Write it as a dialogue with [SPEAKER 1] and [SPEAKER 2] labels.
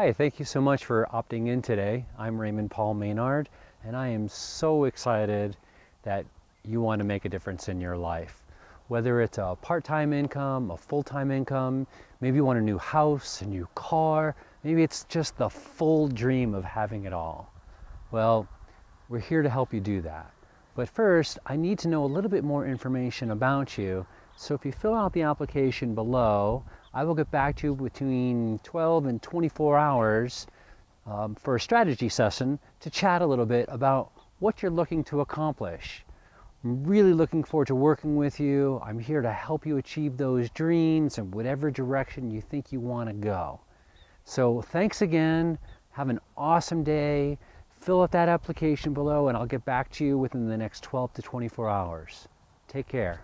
[SPEAKER 1] Hi, thank you so much for opting in today. I'm Raymond Paul Maynard, and I am so excited that you want to make a difference in your life. Whether it's a part time income, a full time income, maybe you want a new house, a new car, maybe it's just the full dream of having it all. Well, we're here to help you do that. But first, I need to know a little bit more information about you. So if you fill out the application below, I will get back to you between 12 and 24 hours um, for a strategy session to chat a little bit about what you're looking to accomplish. I'm really looking forward to working with you. I'm here to help you achieve those dreams in whatever direction you think you want to go. So thanks again. Have an awesome day. Fill out that application below and I'll get back to you within the next 12 to 24 hours. Take care.